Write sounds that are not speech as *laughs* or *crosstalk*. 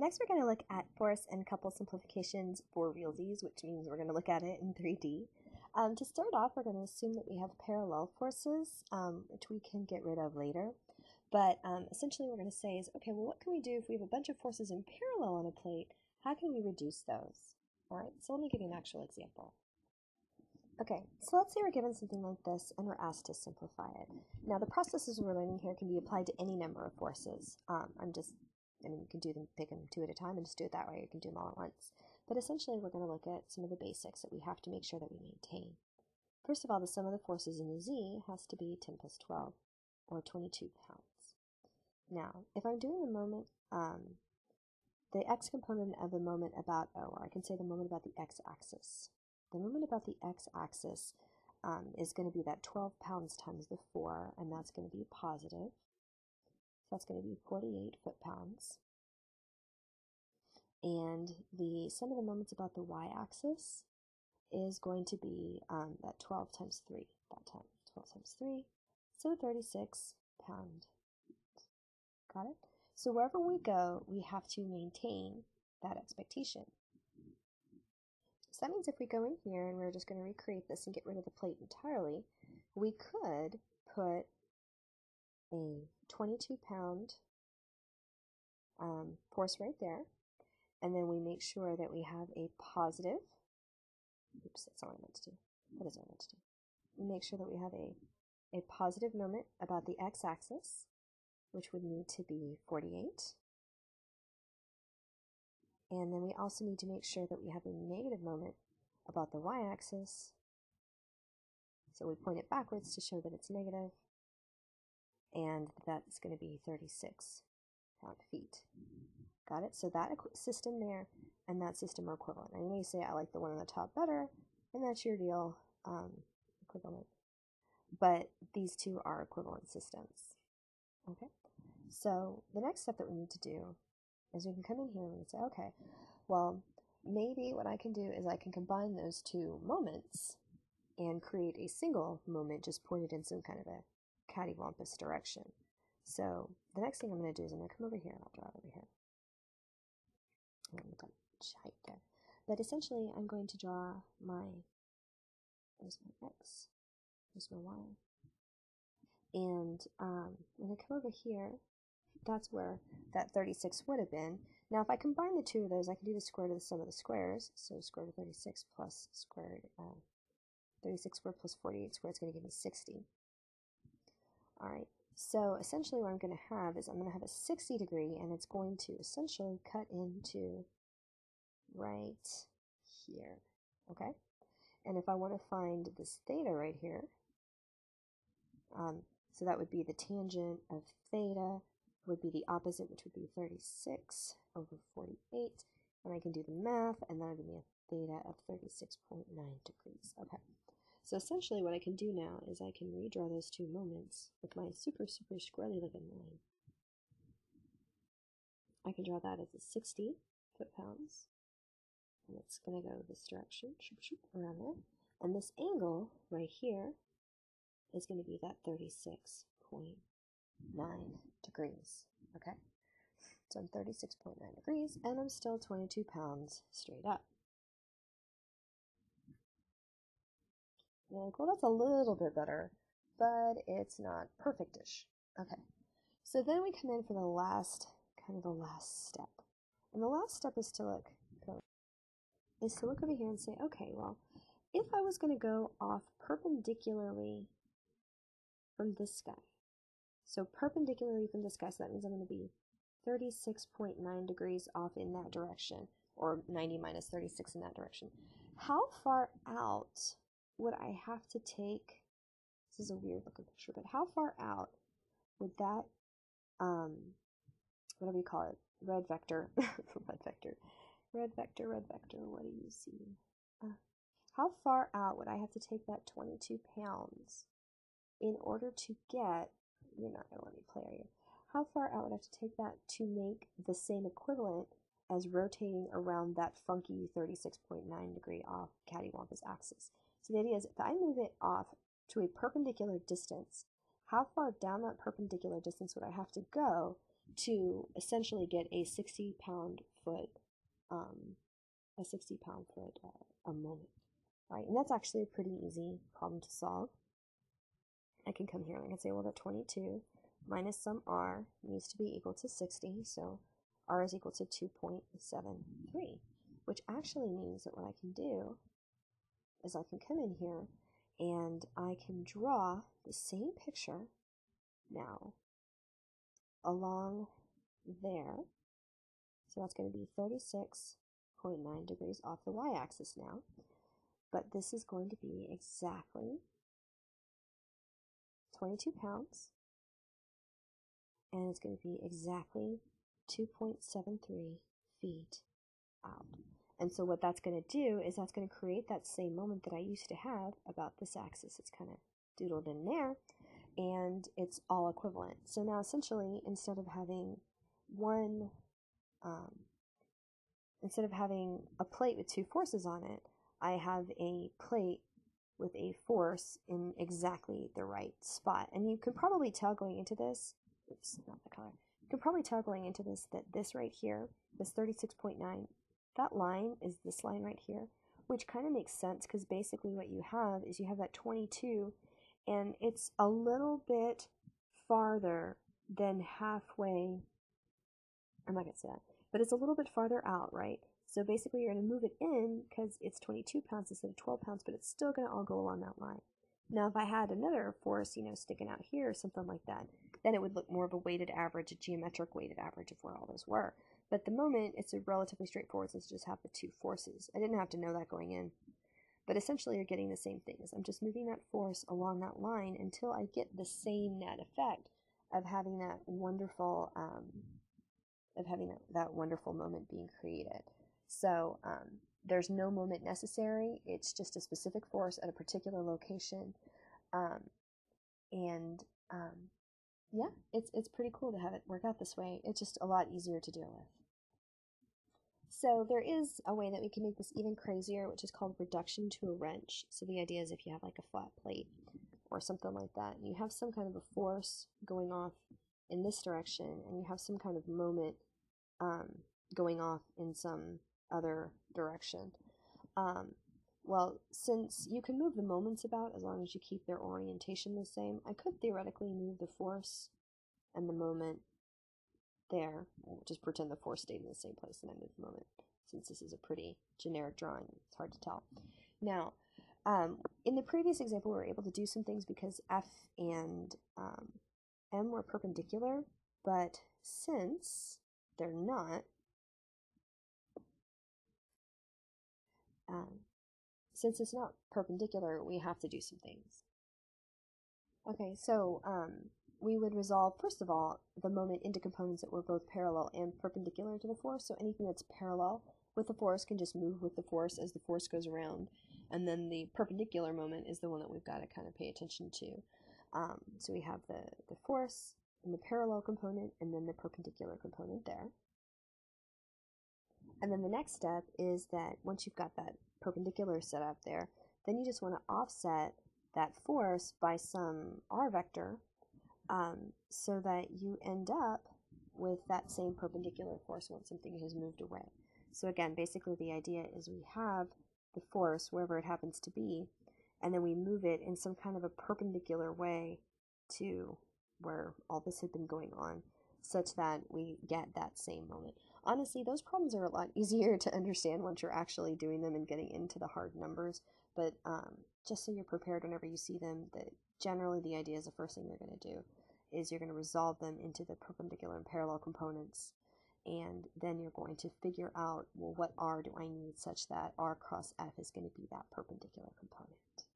Next, we're going to look at force and couple simplifications for realsies, which means we're going to look at it in 3D. Um, to start off, we're going to assume that we have parallel forces, um, which we can get rid of later. But um, essentially, we're going to say is, okay, well, what can we do if we have a bunch of forces in parallel on a plate? How can we reduce those? All right, so let me give you an actual example. Okay, so let's say we're given something like this and we're asked to simplify it. Now, the processes we're learning here can be applied to any number of forces. Um, I'm just, I mean, you can do them, pick them two at a time and just do it that way. You can do them all at once. But essentially, we're going to look at some of the basics that we have to make sure that we maintain. First of all, the sum of the forces in the z has to be 10 plus 12, or 22 pounds. Now, if I'm doing the moment, um, the x component of the moment about O, or I can say the moment about the x-axis. The moment about the x-axis um, is going to be that 12 pounds times the 4, and that's going to be positive. So that's going to be 48 foot-pounds. And the sum of the moments about the y-axis is going to be um, that 12 times 3 that time. 12 times 3, so 36 pound. Got it? So wherever we go, we have to maintain that expectation. So that means if we go in here and we're just going to recreate this and get rid of the plate entirely, we could put a 22 pound um, force right there. And then we make sure that we have a positive. Oops, that's not what I meant to do. That is what I meant to do. We make sure that we have a, a positive moment about the x-axis, which would need to be 48. And then we also need to make sure that we have a negative moment about the y-axis. So we point it backwards to show that it's negative, and that's going to be 36 pound feet. Got it? So that system there and that system are equivalent. You may say, I like the one on the top better, and that's your deal, um, equivalent. But these two are equivalent systems. Okay? So the next step that we need to do is we can come in here and say, okay, well, maybe what I can do is I can combine those two moments and create a single moment just pointed in some kind of a cattywampus direction. So the next thing I'm going to do is I'm going to come over here and I'll draw it over here. height there. But essentially, I'm going to draw my, there's my x, there's my y. And um, when I come over here, that's where that 36 would have been. Now, if I combine the two of those, I can do the square root of the sum of the squares. So square root of 36 plus square root, uh, 36 squared plus 48 squared is going to give me 60. All right, so essentially what I'm going to have is I'm going to have a 60 degree, and it's going to essentially cut into right here, okay? And if I want to find this theta right here, um, so that would be the tangent of theta would be the opposite, which would be 36 over 48. And I can do the math, and that would be a theta of 36.9 degrees. Okay, so essentially what I can do now is I can redraw those two moments with my super, super squarely looking line. I can draw that as a 60 foot-pounds, and it's going to go this direction, shoop, shoop, around there. And this angle right here is going to be that 36.9 degrees. Okay, so I'm 36.9 degrees and I'm still 22 pounds straight up. Like, well, that's a little bit better, but it's not perfectish. Okay, so then we come in for the last, kind of the last step. And the last step is to look, is to look over here and say, okay, well, if I was going to go off perpendicularly from this guy, so perpendicularly from this guy, so that means I'm going to be 36.9 degrees off in that direction, or 90 minus 36 in that direction. How far out would I have to take, this is a weird looking picture, but how far out would that, um, whatever you call it, red vector, *laughs* red vector, red vector, red vector, what do you see? Uh, how far out would I have to take that 22 pounds in order to get you're not going to let me play, are you? How far out would I have to take that to make the same equivalent as rotating around that funky 36.9 degree off cattywampus axis? So the idea is if I move it off to a perpendicular distance, how far down that perpendicular distance would I have to go to essentially get a 60 pound foot, um, a 60 pound foot uh, a moment, right? And that's actually a pretty easy problem to solve. I can come here and I can say, well, that 22 minus some r needs to be equal to 60, so r is equal to 2.73, which actually means that what I can do is I can come in here and I can draw the same picture now along there. So that's going to be 36.9 degrees off the y-axis now. But this is going to be exactly 22 pounds. And it's going to be exactly 2.73 feet out. And so what that's going to do is that's going to create that same moment that I used to have about this axis. It's kind of doodled in there and it's all equivalent. So now essentially instead of having one, um, instead of having a plate with two forces on it, I have a plate with a force in exactly the right spot. And you can probably tell going into this, oops, not the color. You can probably tell going into this that this right here, this 36.9, that line is this line right here, which kind of makes sense because basically what you have is you have that 22 and it's a little bit farther than halfway. I'm not going to say that, but it's a little bit farther out, right? So basically you're going to move it in because it's 22 pounds instead of 12 pounds, but it's still going to all go along that line. Now, if I had another force, you know, sticking out here or something like that, then it would look more of a weighted average, a geometric weighted average of where all those were. But at the moment, it's a relatively straightforward since just have the two forces. I didn't have to know that going in. But essentially, you're getting the same things. I'm just moving that force along that line until I get the same net effect of having that wonderful, um, of having that, that wonderful moment being created. So um, there's no moment necessary. It's just a specific force at a particular location. Um, and um, yeah, it's it's pretty cool to have it work out this way. It's just a lot easier to deal with. So there is a way that we can make this even crazier, which is called reduction to a wrench. So the idea is if you have like a flat plate or something like that, and you have some kind of a force going off in this direction, and you have some kind of moment um, going off in some other direction. Um, well, since you can move the moments about as long as you keep their orientation the same, I could theoretically move the force and the moment there. Just pretend the force stayed in the same place and I move the moment. Since this is a pretty generic drawing, it's hard to tell. Now, um, in the previous example, we were able to do some things because F and um, M were perpendicular, but since they're not, um, since it's not perpendicular, we have to do some things. Okay, so um, we would resolve, first of all, the moment into components that were both parallel and perpendicular to the force. So anything that's parallel with the force can just move with the force as the force goes around. And then the perpendicular moment is the one that we've got to kind of pay attention to. Um, so we have the, the force and the parallel component and then the perpendicular component there. And then the next step is that once you've got that perpendicular set up there, then you just want to offset that force by some r vector um, so that you end up with that same perpendicular force once something has moved away. So again, basically the idea is we have the force wherever it happens to be, and then we move it in some kind of a perpendicular way to where all this had been going on, such that we get that same moment. Honestly, those problems are a lot *laughs* easier to understand once you're actually doing them and getting into the hard numbers, but um, just so you're prepared whenever you see them, that generally the idea is the first thing you're going to do is you're going to resolve them into the perpendicular and parallel components and then you're going to figure out well what r do I need such that r cross f is going to be that perpendicular component.